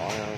cái máy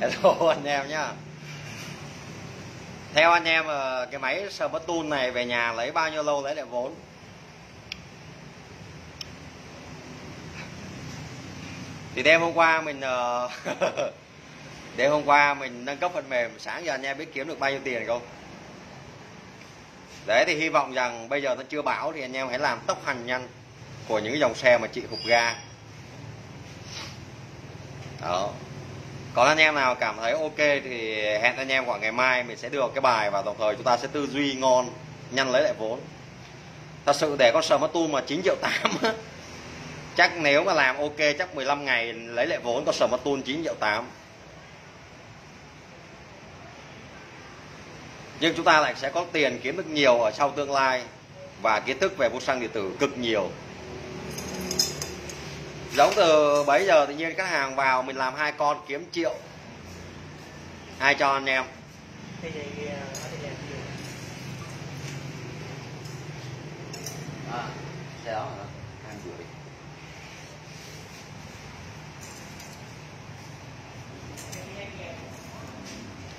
hello, anh em nhá. Theo anh em ờ, cái máy Smart này về nhà lấy bao nhiêu lâu lấy lại vốn? Thì đêm hôm qua mình ờ, đêm hôm qua mình nâng cấp phần mềm, sáng giờ anh em biết kiếm được bao nhiêu tiền không? Đấy, thì hy vọng rằng bây giờ nó chưa bão thì anh em hãy làm tốc hành nhanh của những dòng xe mà chị hụt ga. Đó còn anh em nào cảm thấy ok thì hẹn anh em vào ngày mai, mình sẽ đưa cái bài và đồng thời chúng ta sẽ tư duy ngon, nhanh lấy lại vốn. Thật sự để con sờ mất tu mà 9 triệu 8 chắc nếu mà làm ok chắc 15 ngày lấy lại vốn, con sờ mất tu 9 triệu 8 nhưng chúng ta lại sẽ có tiền kiếm được nhiều ở sau tương lai và kiến thức về vô xăng điện tử cực nhiều giống từ bấy giờ tự nhiên khách hàng vào mình làm hai con kiếm triệu. Ai cho anh em. À, xe đó hả? Ăn rưỡi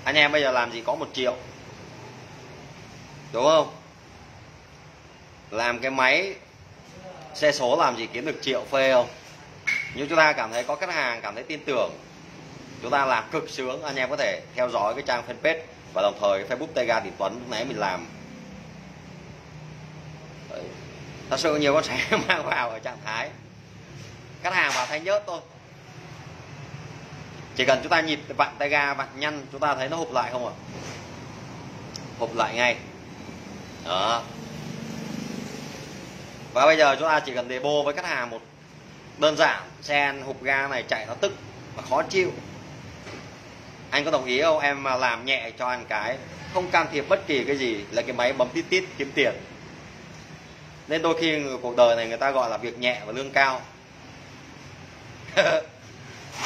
anh em bây giờ làm gì có một triệu. Đúng không? Làm cái máy xe số làm gì kiếm được triệu phê không nếu chúng ta cảm thấy có khách hàng, cảm thấy tin tưởng, chúng ta làm cực sướng, anh em có thể theo dõi cái trang fanpage và đồng thời facebook Tega Đình Tuấn lúc nãy mình làm. Đấy. thật sự nhiều con sẽ mang vào ở trạng thái khách hàng vào thay nhớt thôi. Chỉ cần chúng ta nhịp vặn tay ga vặn nhanh, chúng ta thấy nó hụt lại không ạ? Hộp lại ngay. Đó. Và bây giờ chúng ta chỉ cần demo với khách hàng một đơn giản xe hộp ga này chạy nó tức và khó chịu. Anh có đồng ý không? Em làm nhẹ cho anh cái, không can thiệp bất kỳ cái gì là cái máy bấm tít tít kiếm tiền. Nên đôi khi cuộc đời này người ta gọi là việc nhẹ và lương cao.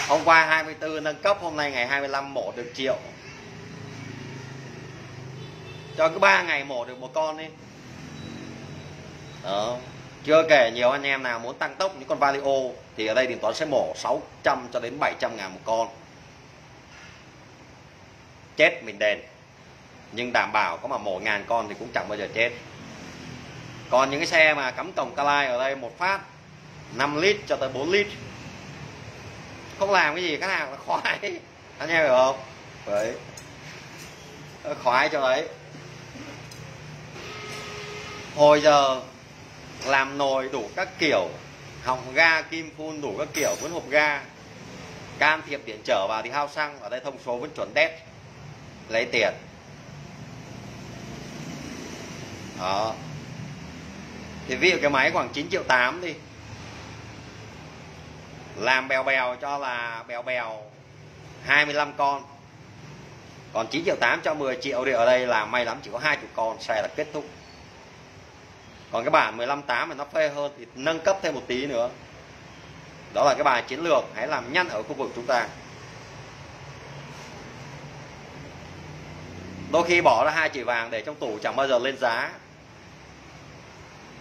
Hôm qua 24 nâng cấp, hôm nay ngày 25 mổ được triệu. Cho cứ ba ngày mổ được một con đi. Đó chưa kể nhiều anh em nào muốn tăng tốc những con valio thì ở đây điện toán sẽ mổ 600 cho đến 700 ngàn một con. Chết mình đền. Nhưng đảm bảo có mà mổ ngàn con thì cũng chẳng bao giờ chết. Còn những cái xe mà cắm cổng Calai ở đây, một phát 5 lít cho tới 4 lít. Không làm cái gì, cái nào nó khoái. Anh em hiểu không? Đấy. Khoái cho đấy. Hồi giờ làm nồi đủ các kiểu, hỏng ga, kim phun đủ các kiểu, vẫn hộp ga. Can thiệp điện trở vào thì hao xăng, ở đây thông số vẫn chuẩn đét. Lấy tiền. Đó. Thì ví dụ cái máy khoảng 9 triệu 8 đi. Làm bèo bèo cho là bèo bèo 25 con. Còn 9 triệu 8 cho 10 triệu thì ở đây là may lắm, chỉ có 20 con, xe là kết thúc còn cái bản 158 mà nó phê hơn thì nâng cấp thêm một tí nữa. Đó là cái bài chiến lược hãy làm nhanh ở khu vực chúng ta. Đôi khi bỏ ra hai chỉ vàng để trong tủ chẳng bao giờ lên giá.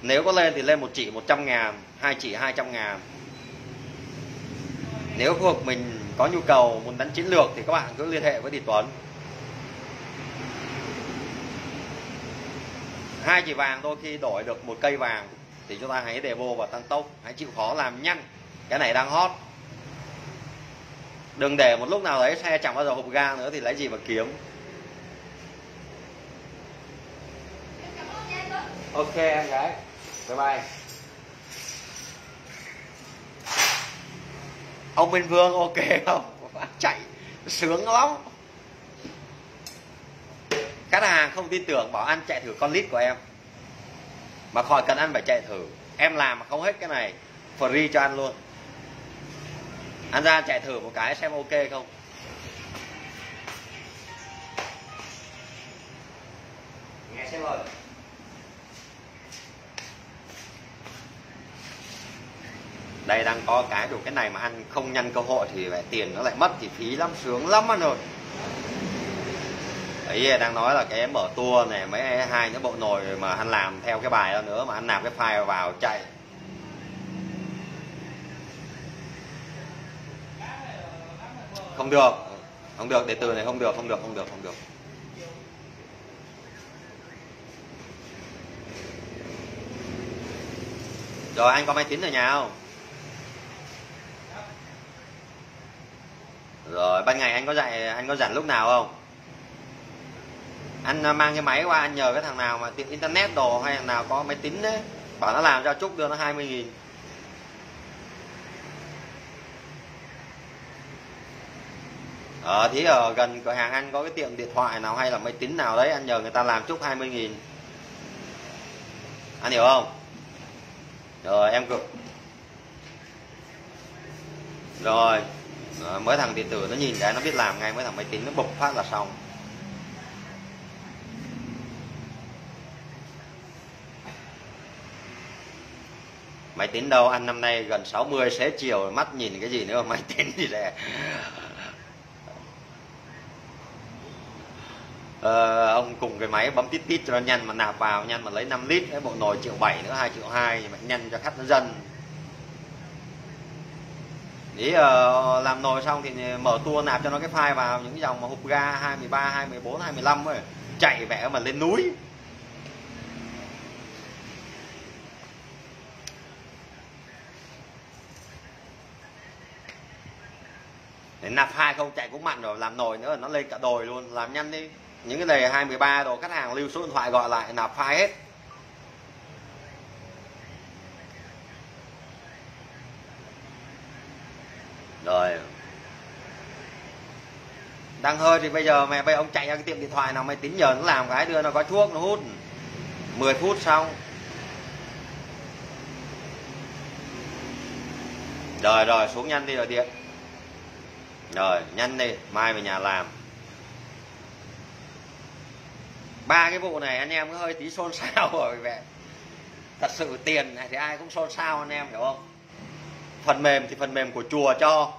Nếu có lên thì lên một chỉ 100 ngàn, hai chỉ 200 ngàn. Nếu khu vực mình có nhu cầu muốn đánh chiến lược thì các bạn cứ liên hệ với Đi Tuấn. Hai chỉ vàng thôi, khi đổi được một cây vàng thì chúng ta hãy để vô và tăng tốc. Hãy chịu khó làm nhanh. Cái này đang hot. Đừng để một lúc nào đấy xe chẳng bao giờ hộp ga nữa thì lấy gì mà kiếm. Ok, em gái. Bye bye. Ông Minh Vương ok không? Chạy. Sướng lắm khách hàng không tin tưởng bảo anh chạy thử con lít của em. Mà khỏi cần ăn phải chạy thử. Em làm mà không hết cái này free cho anh luôn. Anh ra chạy thử một cái xem ok không? Nghe xem ơi đây đang có cái đủ cái này mà anh không nhân cơ hội thì lại tiền nó lại mất thì phí lắm sướng lắm anh ơi ấy đang nói là cái mở tour này, mấy hai những bộ nồi mà anh làm theo cái bài đó nữa, mà anh nạp cái file vào chạy. Không được. Không được, để từ này không được không được không được không được. Rồi, anh có máy tính ở nhà không? Rồi, ban ngày anh có dạy, anh có rảnh lúc nào không? Anh à, mang cái máy qua, anh nhờ cái thằng nào mà tiện internet đồ hay thằng nào có máy tính đấy. Bảo nó làm cho chút đưa nó 20 nghìn. Ờ thì ở gần cửa hàng anh có cái tiệm điện thoại nào hay là máy tính nào đấy, anh nhờ người ta làm chút 20 nghìn. Anh hiểu không? Rồi, em cực. Rồi mới thằng điện tử nó nhìn cái nó biết làm ngay, mới thằng máy tính nó bục phát là xong. Máy tính đâu? Anh năm nay gần 60 xế chiều mắt nhìn cái gì nữa? Máy tính gì đây ờ, ông cùng cái máy bấm tít tít cho nó nhanh mà nạp vào nhanh mà lấy 5 lít cái bộ nồi triệu bảy nữa hai triệu hai mà nhanh cho khách nó dân ý uh, làm nồi xong thì mở tua nạp cho nó cái file vào những cái dòng mà hộp ga 23, 24, 25 ấy chạy vẽ mà lên núi. Để nạp hai không chạy cũng mặn rồi, làm nồi nữa nó lên cả đồi luôn. Làm nhanh đi. Những cái đề 23 đồ, khách hàng lưu số điện thoại gọi lại, nạp file hết. Rồi. Đang hơi thì bây giờ mẹ bây ông chạy ra cái tiệm điện thoại nào, mày tính nhờ nó làm cái, đưa nó có thuốc, nó hút. 10 phút xong. Rồi rồi, xuống nhanh đi rồi điện rồi, nhanh đi, mai về nhà làm. Ba cái vụ này anh em có hơi tí xôn xao rồi mẹ. Thật sự tiền này thì ai cũng xôn xao anh em, hiểu không? Phần mềm thì phần mềm của chùa cho.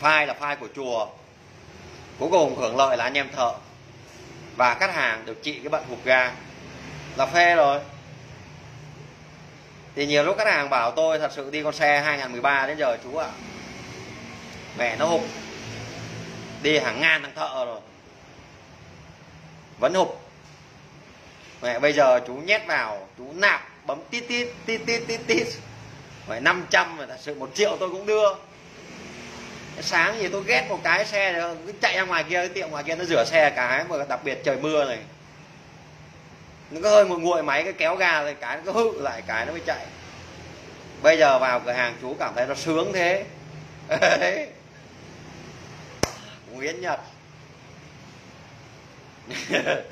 File là file của chùa. Cuối cùng hưởng lợi là anh em thợ. Và khách hàng được trị cái bận hụt ga. Là phê rồi. Thì nhiều lúc khách hàng bảo tôi, thật sự đi con xe 2013 đến giờ chú ạ. à mẹ nó hụt đi hàng ngàn thằng thợ rồi. Vẫn hụt mẹ bây giờ chú nhét vào, chú nạp bấm tít tít tít tít tít tít. Phải 500 mà thật sự một triệu tôi cũng đưa. Sáng gì tôi ghét một cái xe cứ chạy ra ngoài kia, cái tiệm ngoài kia nó rửa xe cái, mà đặc biệt trời mưa này. Nó có hơi nguội nguội máy cái kéo ga rồi cái, nó cứ hự lại cái nó mới chạy. Bây giờ vào cửa hàng chú cảm thấy nó sướng thế. Nguyễn Nhật.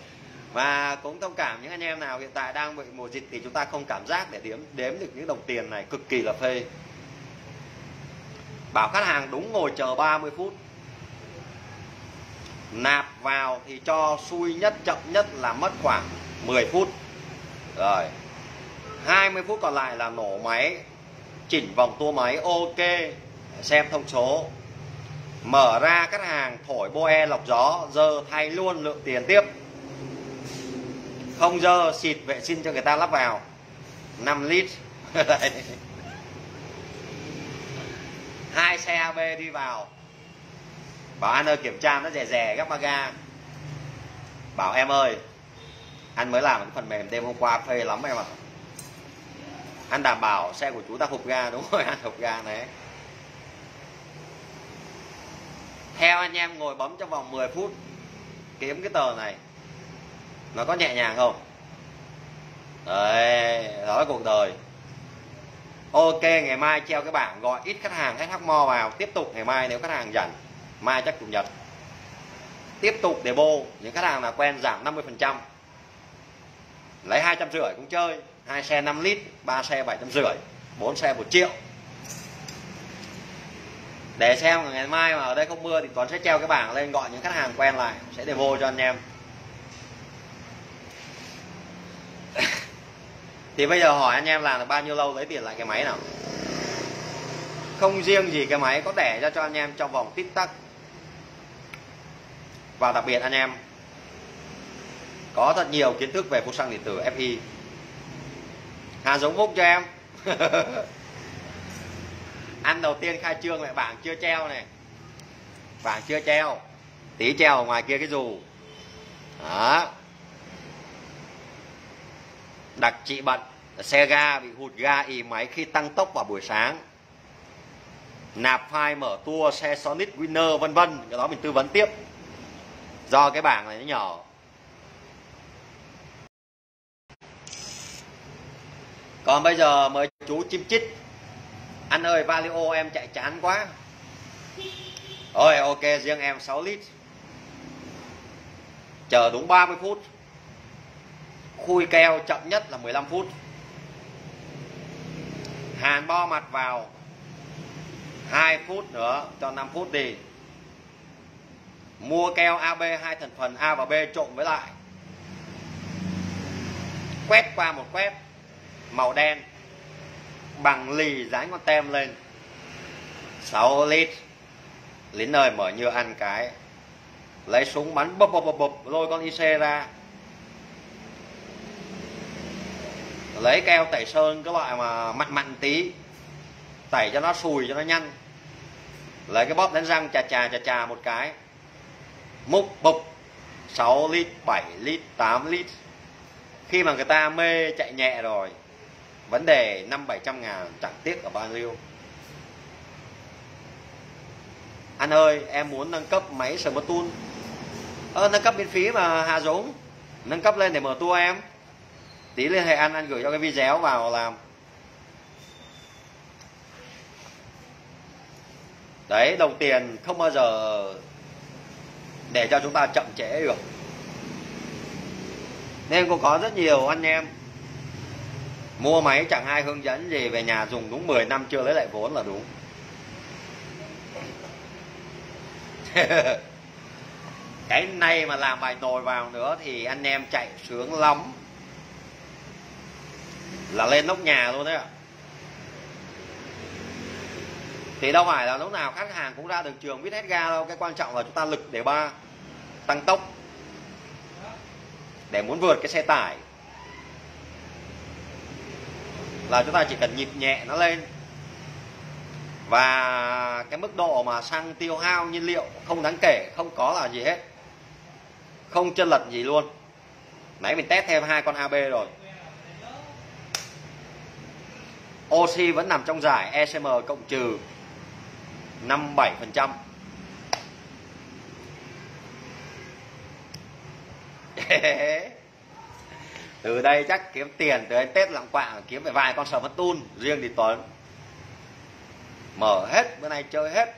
Và cũng thông cảm những anh em nào hiện tại đang bị mùa dịch thì chúng ta không cảm giác để đếm đếm được những đồng tiền này cực kỳ là phê. Bảo khách hàng đúng ngồi chờ 30 phút. Nạp vào thì cho xui nhất, chậm nhất là mất khoảng 10 phút. Rồi 20 phút còn lại là nổ máy, chỉnh vòng tua máy. Ok, xem thông số mở ra khách hàng thổi boe lọc gió, giờ thay luôn lượng tiền tiếp. Không dơ, xịt vệ sinh cho người ta lắp vào. 5 lít. Hai xe AB đi vào. Bảo anh ơi, kiểm tra nó rẻ rẻ gấp ga. Bảo em ơi, anh mới làm cái phần mềm đêm hôm qua phê lắm em ạ. À. anh đảm bảo xe của chú ta hụt ga, đúng rồi, anh hụt ga này. Theo anh em ngồi bấm trong vòng 10 phút, kiếm cái tờ này, nó có nhẹ nhàng không? Đấy, đó là cuộc đời. Ok, ngày mai treo cái bảng gọi ít khách hàng khách mo vào, tiếp tục ngày mai nếu khách hàng rảnh, mai chắc chủ nhật. Tiếp tục để bô, những khách hàng là quen giảm 50 phần trăm. Lấy hai trăm rưỡi cũng chơi, hai xe 5 lít, ba xe bảy trăm rưỡi, bốn xe một triệu để xem ngày mai mà ở đây không mưa thì Tuấn sẽ treo cái bảng lên gọi những khách hàng quen lại, sẽ để vô cho anh em. Thì bây giờ hỏi anh em làm được bao nhiêu lâu lấy tiền lại cái máy nào? Không riêng gì cái máy có đẻ ra cho anh em trong vòng tít tắc. Và đặc biệt anh em, có thật nhiều kiến thức về phụ xăng điện tử FI Hà giống phúc cho em. ăn đầu tiên khai trương lại bảng chưa treo này. Bảng chưa treo. Tí treo ở ngoài kia cái dù. Đó. Đặc trị bận. Xe ga bị hụt ga ì máy khi tăng tốc vào buổi sáng. Nạp file mở tour xe Sonic Winner, vân vân. Cái đó mình tư vấn tiếp. Do cái bảng này nó nhỏ. Còn bây giờ mời chú chim chích anh ơi, valio, em chạy chán quá. Ôi, ok, riêng em 6 lít. Chờ đúng 30 phút. Khui keo chậm nhất là 15 phút. Hàn bo mặt vào. 2 phút nữa, cho 5 phút đi. Mua keo AB hai thành phần A và B trộn với lại. Quét qua một quét. Màu đen bằng lì dán con tem lên. 6 lít. Lính ơi, mở như ăn cái. Lấy súng bắn bập bập bập bập lôi con IC ra. Lấy keo tẩy sơn cái loại mà mặn mặn tí. Tẩy cho nó sùi, cho nó nhanh lấy cái bóp đánh răng chà chà chà chà một cái. Múc, bục. 6 lít 7 lít 8 lít. Khi mà người ta mê chạy nhẹ rồi vấn đề năm bảy trăm ngàn chẳng tiếc ở bao nhiêu. Anh ơi em muốn nâng cấp máy sờ một tun ờ, nâng cấp miễn phí mà Hà Dũng. Nâng cấp lên để mở tour em. Tí liên hệ anh anh gửi cho cái video vào làm. Đấy đồng tiền không bao giờ để cho chúng ta chậm trễ được. Nên cũng có rất nhiều anh em mua máy chẳng ai hướng dẫn gì, về nhà dùng đúng 10 năm chưa lấy lại vốn là đúng. Cái này mà làm bài nồi vào nữa thì anh em chạy sướng lắm. Là lên nóc nhà luôn đấy ạ. Thì đâu phải là lúc nào khách hàng cũng ra đường trường, biết hết ga đâu. Cái quan trọng là chúng ta lực để ba tăng tốc. Để muốn vượt cái xe tải là chúng ta chỉ cần nhịp nhẹ nó lên. Và cái mức độ mà xăng tiêu hao nhiên liệu không đáng kể, không có là gì hết. Không chân lật gì luôn. Nãy mình test thêm hai con AB rồi. Oxy vẫn nằm trong giải ECM cộng trừ 57 phần trăm từ đây chắc kiếm tiền, từ đây tết làm quạng, kiếm phải vài con sò mất tun, riêng thì tuấn mở hết, bữa nay chơi hết.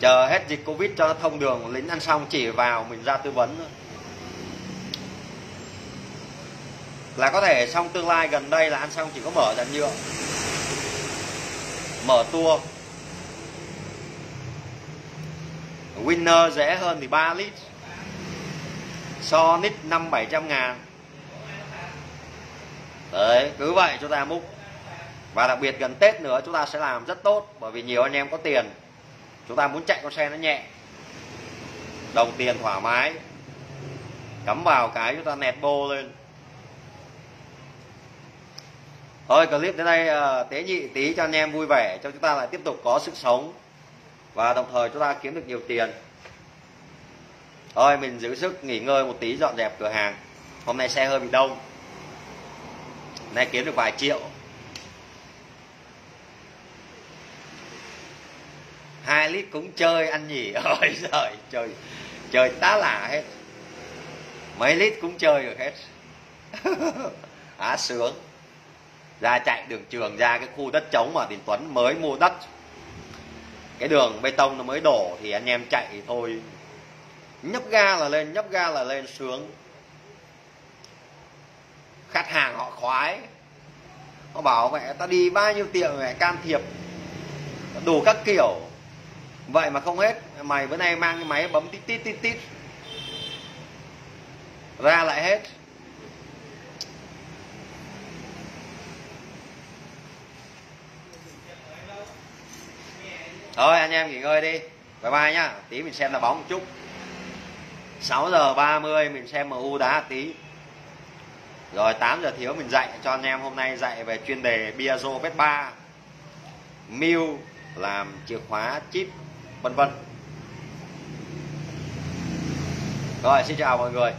Chờ hết dịch covid cho nó thông đường, lính ăn xong chỉ vào mình ra tư vấn thôi. Là có thể trong tương lai gần đây là ăn xong chỉ có mở dàn nhựa. Mở tour. Winner rẻ hơn thì 3 lít so nít năm bảy trăm ngàn. Đấy, cứ vậy chúng ta múc. Và đặc biệt gần tết nữa chúng ta sẽ làm rất tốt, bởi vì nhiều anh em có tiền. Chúng ta muốn chạy con xe nó nhẹ. Đồng tiền thoải mái. Cắm vào cái chúng ta nẹt bô lên. Thôi, clip đến đây ờ, tế nhị tí cho anh em vui vẻ, cho chúng ta lại tiếp tục có sức sống. Và đồng thời chúng ta kiếm được nhiều tiền thôi, mình giữ sức nghỉ ngơi một tí, dọn dẹp cửa hàng. Hôm nay xe hơi bị đông. Nay kiếm được vài triệu. Hai lít cũng chơi, ăn nhỉ? Ôi giời, trời trời tá lạ hết. Mấy lít cũng chơi được hết. Á, sướng. Ra chạy đường trường, ra cái khu đất trống mà tiền Tuấn mới mua đất. Cái đường bê tông nó mới đổ thì anh em chạy thì thôi nhấp ga là lên, nhấp ga là lên sướng khách hàng họ khoái. Họ bảo mẹ, ta đi bao nhiêu tiệm mẹ, can thiệp. Đủ các kiểu. Vậy mà không hết. Mày bữa nay mang cái máy bấm tít tít tít tít. Ra lại hết. Thôi anh em nghỉ ngơi đi. Bye bye nhá. Tí mình xem là bóng một chút. 6 giờ 30 mình xem MU đá tí. Rồi 8 giờ thiếu mình dạy cho anh em hôm nay dạy về chuyên đề Biazo Piaggio Vespa Miu làm chìa khóa chip, vân vân. Rồi, xin chào mọi người.